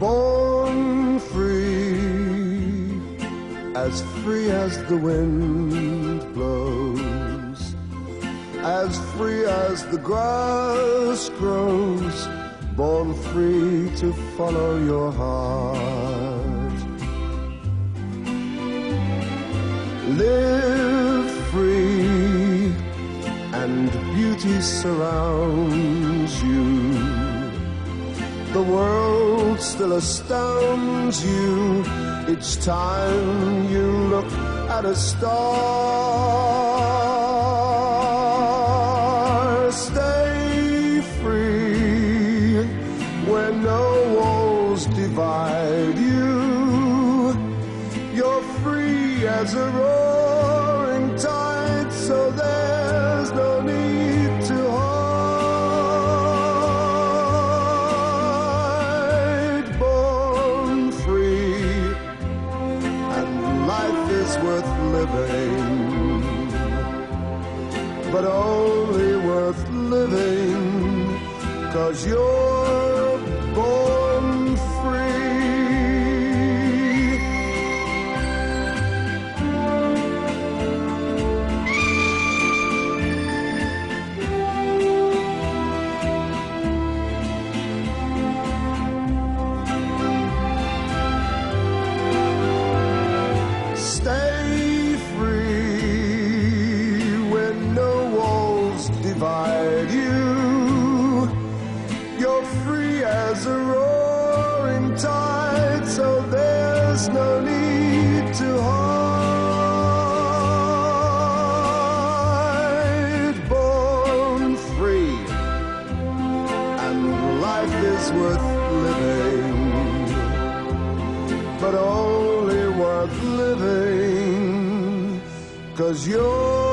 born free, as free as the wind blows, as free as the grass grows, born free to follow your heart. Live free, and beauty surrounds you. The world still astounds you each time you look at a star. Stay free where no walls divide you. You're free as a roaring tide, so there's worth living, but only worth living, cause you're divide you. You're free as a roaring tide, so there's no need to hide. Born free, and life is worth living but only worth living cause you're